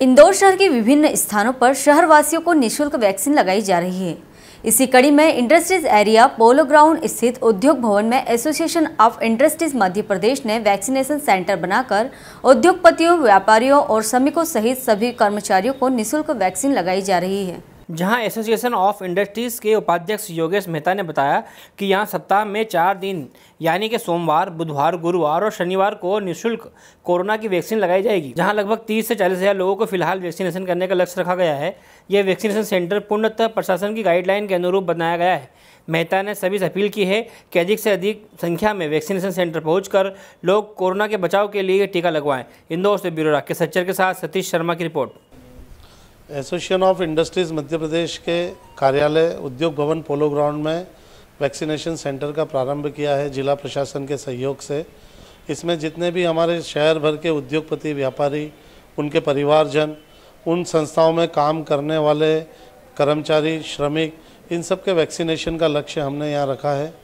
इंदौर शहर के विभिन्न स्थानों पर शहरवासियों को निशुल्क वैक्सीन लगाई जा रही है। इसी कड़ी में इंडस्ट्रीज़ एरिया पोलो ग्राउंड स्थित उद्योग भवन में association of industries Madhya Pradesh ने वैक्सीनेशन सेंटर बनाकर उद्योगपतियों, व्यापारियों और श्रमिकों सहित सभी कर्मचारियों को निशुल्क वैक्सीन लगाई जा रही है। जहाँ एसोसिएशन ऑफ़ इंडस्ट्रीज़ के उपाध्यक्ष योगेश मेहता ने बताया कि यहाँ सप्ताह में चार दिन, यानी कि सोमवार, बुधवार, गुरुवार और शनिवार को निशुल्क कोरोना की वैक्सीन लगाई जाएगी, जहाँ लगभग 30 से चालीस हज़ार लोगों को फ़िलहाल वैक्सीनेशन करने का लक्ष्य रखा गया है। यह वैक्सीनेशन सेंटर पूर्णतः प्रशासन की गाइडलाइन के अनुरूप बनाया गया है। मेहता ने सभी से अपील की है कि अधिक से अधिक संख्या में वैक्सीनेशन सेंटर पहुंचकर लोग कोरोना के बचाव के लिए टीका लगवाएँ। इंदौर से ब्यूरो के सच्चर के साथ सतीश शर्मा की report. Association of industries Madhya Pradesh के कार्यालय उद्योग भवन पोलो ग्राउंड में वैक्सीनेशन सेंटर का प्रारंभ किया है जिला प्रशासन के सहयोग से। इसमें जितने भी हमारे शहर भर के उद्योगपति, व्यापारी, उनके परिवारजन, उन संस्थाओं में काम करने वाले कर्मचारी, श्रमिक, इन सब के वैक्सीनेशन का लक्ष्य हमने यहाँ रखा है।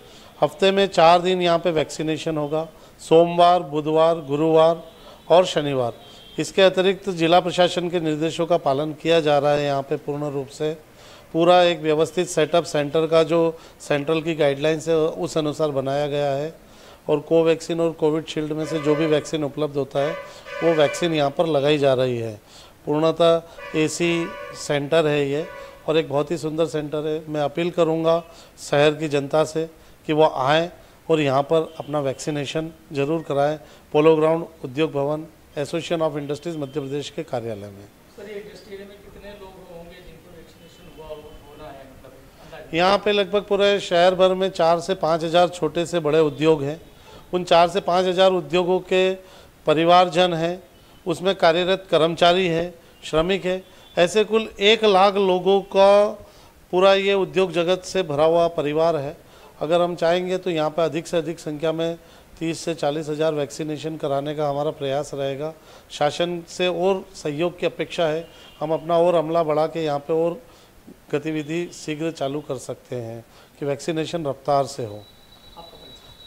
हफ़्ते में चार दिन यहाँ पे वैक्सीनेशन होगा। सोमवार, बुधवार, गुरुवार और शनिवार। इसके अतिरिक्त जिला प्रशासन के निर्देशों का पालन किया जा रहा है यहाँ पे पूर्ण रूप से। पूरा एक व्यवस्थित सेटअप सेंटर का जो सेंट्रल की गाइडलाइंस है, उस अनुसार बनाया गया है और कोवैक्सीन और कोविड शील्ड में से जो भी वैक्सीन उपलब्ध होता है, वो वैक्सीन यहाँ पर लगाई जा रही है। पूर्णतः एसी सेंटर है ये और एक बहुत ही सुंदर सेंटर है। मैं अपील करूँगा शहर की जनता से कि वो आएँ और यहाँ पर अपना वैक्सीनेशन ज़रूर कराएँ। Polo ground Udyog Bhavan association of industries Madhya Pradesh के कार्यालय में। यहाँ पे लगभग पूरे शहर भर में चार से पाँच हज़ार छोटे से बड़े उद्योग हैं। उन चार से पाँच हज़ार उद्योगों के परिवारजन हैं। उसमें कार्यरत कर्मचारी है श्रमिक है। ऐसे कुल एक लाख लोगों का पूरा ये उद्योग जगत से भरा हुआ परिवार है। अगर हम चाहेंगे तो यहाँ पर अधिक से अधिक संख्या में तीस से चालीस हज़ार वैक्सीनेशन कराने का हमारा प्रयास रहेगा। शासन से और सहयोग की अपेक्षा है। हम अपना और अमला बढ़ा के यहाँ पे और गतिविधि शीघ्र चालू कर सकते हैं कि वैक्सीनेशन रफ्तार से हो।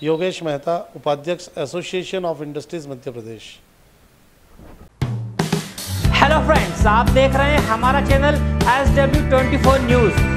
योगेश मेहता, उपाध्यक्ष association of industries Madhya Pradesh. Hello friends आप देख रहे हैं हमारा channel S W twenty four news